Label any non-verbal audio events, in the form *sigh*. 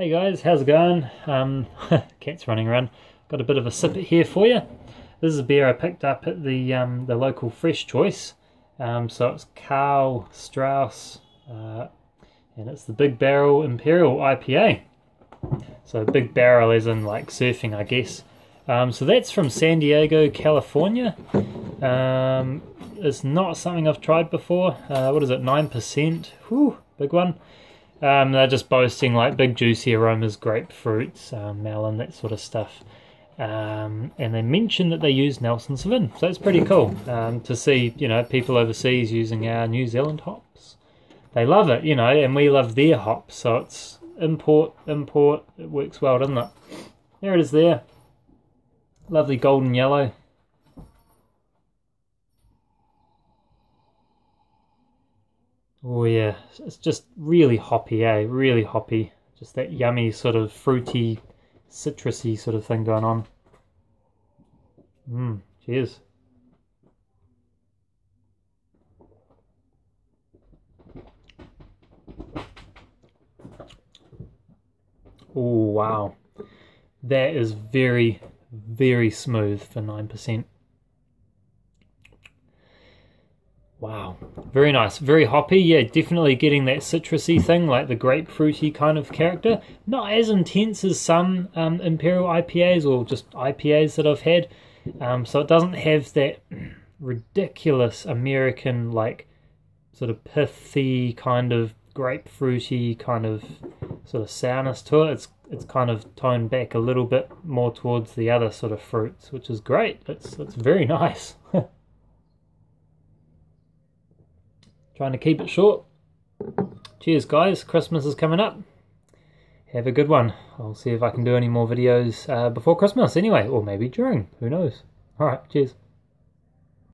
Hey guys, how's it going? Um, *laughs* cat's running around. Got a bit of a sip here for you. This is a beer I picked up at the um, the local Fresh Choice. Um, so it's Karl Strauss, uh, and it's the Big Barrel Imperial IPA. So big barrel is in like surfing, I guess. Um, so that's from San Diego, California. Um, it's not something I've tried before. Uh, what is it? Nine percent. Whew, big one. Um, they're just boasting like big juicy aromas, grapefruits, um, melon, that sort of stuff. Um, and they mention that they use Nelson Sauvin, so it's pretty cool um, to see you know people overseas using our New Zealand hops. They love it, you know, and we love their hops, so it's import, import. It works well, doesn't it? There it is. There, lovely golden yellow. Oh yeah, it's just really hoppy, eh? Really hoppy. Just that yummy sort of fruity, citrusy sort of thing going on. Mmm, cheers. Oh wow, that is very, very smooth for 9%. Wow, very nice, very hoppy. Yeah, definitely getting that citrusy thing, like the grapefruity kind of character. Not as intense as some um, Imperial IPAs or just IPAs that I've had. Um, so it doesn't have that *clears throat* ridiculous American, like, sort of pithy kind of grapefruity kind of sort of sourness to it. It's it's kind of toned back a little bit more towards the other sort of fruits, which is great. It's it's very nice. *laughs* Trying to keep it short. Cheers, guys. Christmas is coming up. Have a good one. I'll see if I can do any more videos uh, before Christmas anyway, or maybe during. Who knows? Alright, cheers.